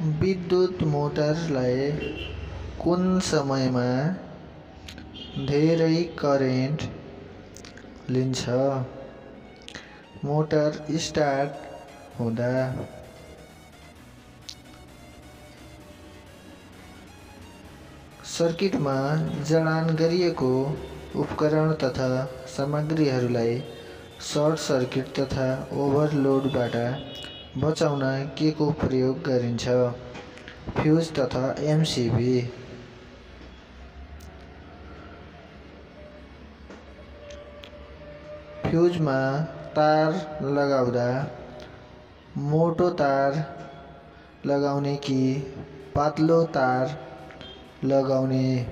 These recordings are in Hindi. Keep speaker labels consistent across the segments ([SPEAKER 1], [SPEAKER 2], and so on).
[SPEAKER 1] विद्युत मोटरलाई कुन समयमा धेरै करेन्ट लिन्छ? मोटर स्टार्ट हुँदा सर्किटमा जडान उपकरण तथा सामग्रीहरूलाई सर्ट सर्किट तथा ओभरलोडबाट बचाउन के को प्रयोग गरिन्छ? फ्युज तथा एमसिबी फ्युजमा तार लगाउँदा मोटो तार लगाउने कि पातलो तार लगाउने?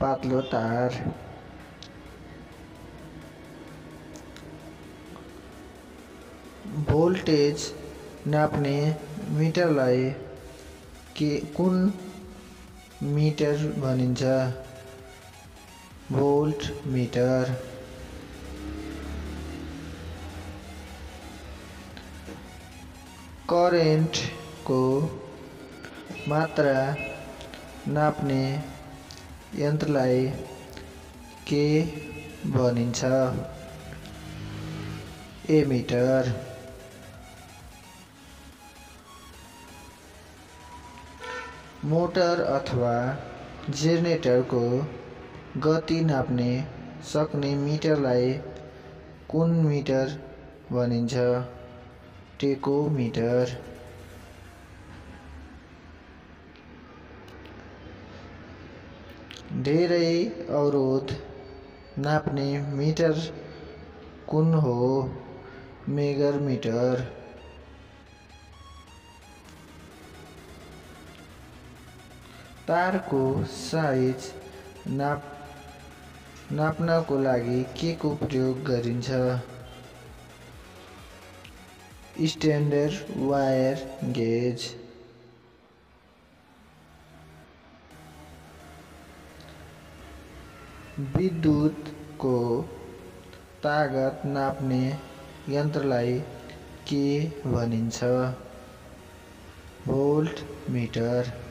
[SPEAKER 1] पातलो तार। भोल्टेज नाप्ने मिटरलाई के कुन मिटर भनिन्छ? मिटर करेन्टको मात्रा नाप्ने यन्त्रलाई के भनिन्छ? एमिटर मोटर अथवा जेनेरेटरको गति नाप्ने सक्ने मिटरलाई कुन मिटर भनिन्छ? टेकोमिटर। धेरै अवरोध नाप्ने मिटर कुन हो? मेगर मिटर तारको साइज़ नाप, नाप्नको लागि के को प्रयोग स्ट्यान्डर्ड वायर, गेज। विद्युतको तागत नाप्ने यन्त्रलाई के भनिन्छ? भोल्ट मिटर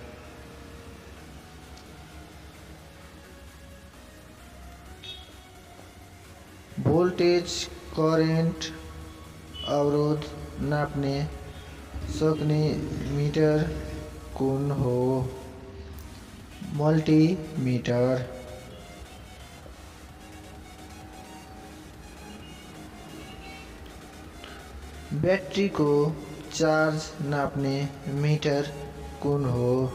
[SPEAKER 1] भोल्टेज करेन्ट अवरोध, नाप्ने सक्ने मिटर, कुन हो। मल्टिमिटर। ब्याट्रीको चार्ज, नाप्ने, मीटर, कुन हो।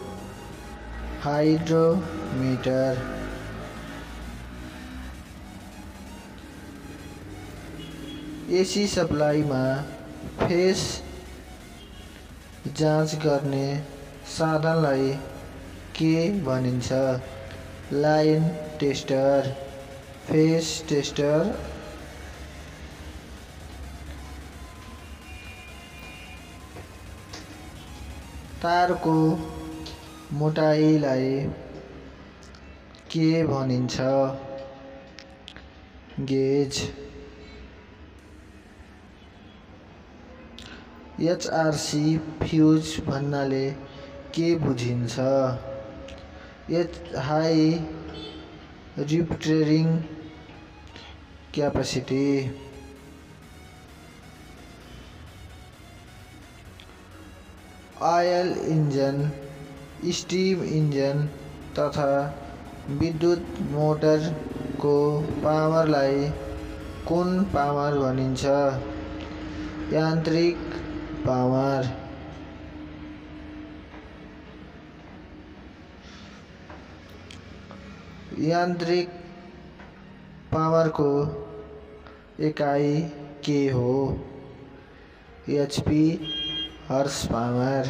[SPEAKER 1] हाइड्रोमिटर। एसी सप्लाईमा फेस जाँच गर्ने साधनलाई के भनिन्छ? Line tester. Phase tester. तारको मोटाइलाई के भनिन्छ? गेज। एचआरसी फ्युज भन्नाले के बुझिन्छ? H high repairing capacity. Oil engine steam engine तथा विद्युत मोटरको पावरलाई कुन पावर भनिन्छ? यान्त्रिक पावर। यांत्रिक पावर को इकाई के हो। H hers power